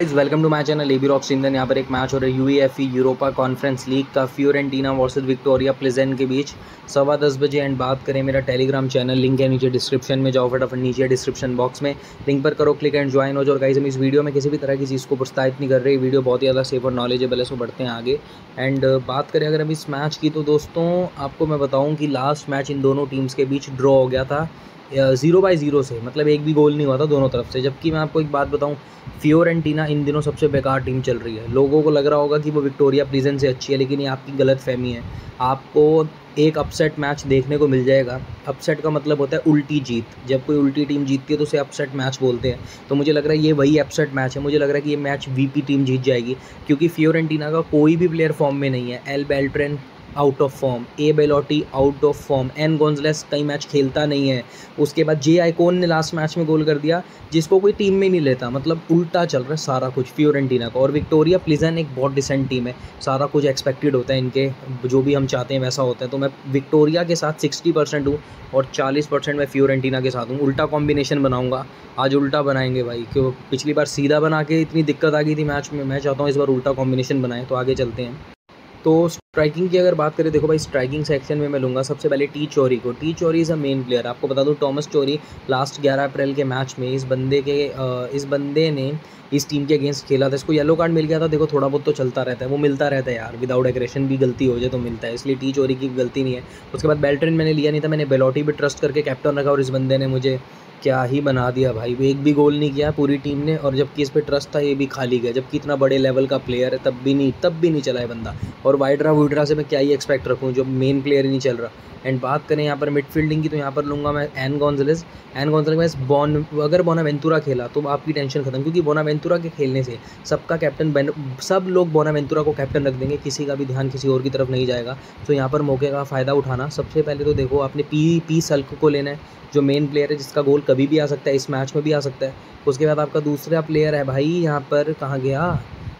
Welcome to my channel AB rock सिंधन यहाँ पर एक मैच हो रहा है यूईएफई यूरोपा कॉन्फ्रेंस लीग का। फ्योरेंटीना वर्सेस विक्टोरिया प्लेजेंट के बीच। सवा दस बजे एंड बात करें मेरा टेलीग्राम चैनल लिंक है नीचे डिस्क्रिप्शन में। जाओ फटाफट नीचे डिस्क्रिप्शन बॉक्स में। लिंक पर करो क्लिक एंड ज्वाइन हो जाओ। गाइज़ हम इस वीडियो में किसी भी तरह की चीज़ को प्रोत्साहित नहीं कर रहे। वीडियो बहुत ही ज़्यादा सेफ़ और नॉलेजेबल है, सो बढ़ते हैं आगे। एंड बात करें अगर हम इस मैच की तो दोस्तों, आपको मैं बताऊँ कि लास्ट मैच इन दोनों टीम्स के बीच ड्रॉ हो गया था। ज़ीरो बाई ज़ीरो से मतलब एक भी गोल नहीं हुआ था दोनों तरफ़ से। जबकि मैं आपको एक बात बताऊँ फ्योरेंटीना इन दिनों सबसे बेकार टीम चल रही है। लोगों को लग रहा होगा कि वो विक्टोरिया प्लीजेंट से अच्छी है, लेकिन ये आपकी गलत फहमी है। आपको एक अपसेट मैच देखने को मिल जाएगा। अपसेट का मतलब होता है उल्टी जीत। जब कोई उल्टी टीम जीतती है तो उसे अपसेट मैच बोलते हैं। तो मुझे लग रहा है ये वही अपसेट मैच है। मुझे लग रहा है कि ये मैच वीपी टीम जीत जाएगी। क्योंकि फ्योरेंटीना का कोई भी प्लेयर फॉर्म में नहीं है। L Beltran out of form A Belotti out of form N Gonzalez कई मैच खेलता नहीं है। उसके बाद जे आइकोन ने लास्ट मैच में गोल कर दिया, जिसको कोई टीम में नहीं लेता। मतलब उल्टा चल रहा है सारा कुछ फ्योरेंटीना का। और विक्टोरिया प्लीजन एक बहुत डिसेंट टीम है। सारा कुछ एक्सपेक्टेड होता है इनके। जो भी हम चाहते हैं वैसा होता है। तो मैं विक्टोरिया के साथ सिक्सटी परसेंट हूँ और चालीस परसेंट मैं फ्योरेंटीना के साथ हूँ। उल्टा कॉम्बिनेशन बनाऊँगा। आज उल्टा बनाएँगे भाई। क्यों? पिछली बार सीधा बना के इतनी दिक्कत आ गई थी मैच में। मैं चाहता हूँ इस बार उल्टा कॉम्बिनेशन बनाएँ। तो आगे चलते हैं। तो स्ट्राइकिंग की अगर बात करें, देखो भाई स्ट्राइकिंग सेक्शन में मैं लूँगा सबसे पहले टी चोरी को। टी चोरी इज़ अ मेन प्लेयर आपको बता दूँ टॉमस चोरी लास्ट 11 अप्रैल के मैच में इस बंदे के इस बंदे ने इस टीम के अगेंस्ट खेला था। इसको येलो कार्ड मिल गया था। देखो, थोड़ा बहुत तो चलता रहता है। वो मिलता रहता है यार। विदाउट एग्रेशन भी गलती हो जाए तो मिलता है। इसलिए टी चोरी की गलती नहीं है। उसके बाद बेल्ट्रेन मैंने लिया नहीं था। मैंने बेलोटी भी ट्रस्ट करके कैप्टन रखा और इस बंदे ने मुझे क्या ही बना दिया भाई। एक भी गोल नहीं किया पूरी टीम ने और जबकि इस पर ट्रस्ट था, ये भी खाली गया। जबकि इतना बड़े लेवल का प्लेयर है, तब भी नहीं, तब भी नहीं चला है बंदा। और वाइड्रा वुड्रा से मैं क्या ही एक्सपेक्ट रखूँ जब मेन प्लेयर ही नहीं चल रहा। एंड बात करें यहाँ पर मिडफील्डिंग की तो यहाँ पर लूँगा मैं एन गॉन्जलेस एन गॉन्जलेस बॉन अगर बोनावेंतुरा खेला तो आपकी टेंशन खत्म, क्योंकि बोनावेंतुरा के खेलने से सबका कैप्टन सब लोग बोनावेंतुरा को कैप्टन रख देंगे, किसी का भी ध्यान किसी और की तरफ़ नहीं जाएगा। तो यहाँ पर मौके का फ़ायदा उठाना। सबसे पहले तो देखो, आपने पी पी सल्क को लेना है, जो मेन प्लेयर है, जिसका गोल कभी भी आ सकता है, इस मैच में भी आ सकता है। उसके बाद आपका दूसरा प्लेयर है भाई, यहाँ पर कहाँ गया?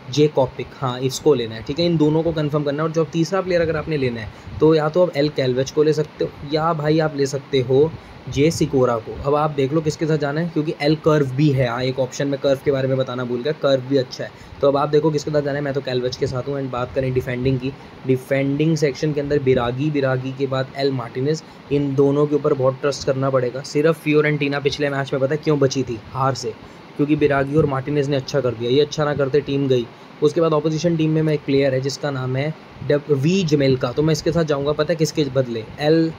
जे कॉपिक हाँ इसको लेना है, ठीक है? इन दोनों को कंफर्म करना है और जो तीसरा प्लेयर अगर आपने लेना है तो या तो आप एल कैलवेज को ले सकते हो, या भाई आप ले सकते हो जे सिकोरा को। अब आप देख लो किसके साथ जाना है, क्योंकि एल कर्व भी है हाँ एक ऑप्शन में कर्व के बारे में बताना भूल गया कर्व भी अच्छा है। तो अब आप देखो किसके साथ जाना है, मैं तो कैलवेज के साथ हूँ एंड बात करें डिफेंडिंग की। डिफेंडिंग सेक्शन के अंदर बिरागी बिरागी के बाद एल मार्टिनेज इन दोनों के ऊपर बहुत ट्रस्ट करना पड़ेगा। सिर्फ़ फ्योरेंटीना पिछले मैच में पता क्यों बची थी? हार से। क्योंकि बिरागी और मार्टिनेज ने अच्छा कर दिया, ये अच्छा ना करते टीम गई। उसके बाद ऑपोजिशन टीम में मैं एक प्लेयर है, जिसका नाम है डब, वी जमेल का तो मैं इसके साथ जाऊँगा, पता है किसके बदले? एल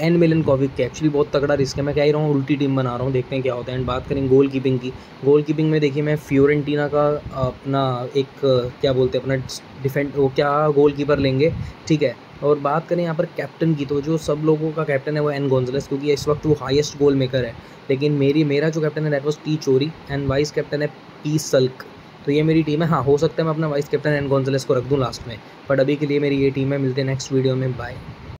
एन मिलन कॉविक के। एक्चुअली बहुत तगड़ा रिस्क है, मैं कह ही रहा हूँ, उल्टी टीम बना रहा हूँ, देखते हैं क्या होता है। एंड बात करें गोल कीपिंग की गोल कीपिंग में देखिए मैं फ्योरेंटीना का, अपना एक, क्या बोलते हैं, अपना डिफेंड वो क्या गोल कीपर लेंगे, ठीक है? और बात करें यहाँ पर कैप्टन की तो जो सब लोगों का कैप्टन है वो एन गोंजलस क्योंकि इस वक्त वो हाईएस्ट गोल मेकर है। लेकिन मेरी, मेरा जो कैप्टन है दैट वॉज़ टी चोरी एंड वाइस कैप्टन है पी सल्क तो ये मेरी टीम है। हाँ हो सकता है मैं अपना वाइस कैप्टन एन गोंजलस को रख दूँ लास्ट में बट अभी के लिए मेरी ये टीम है। मिलते हैं नेक्स्ट वीडियो में। बाय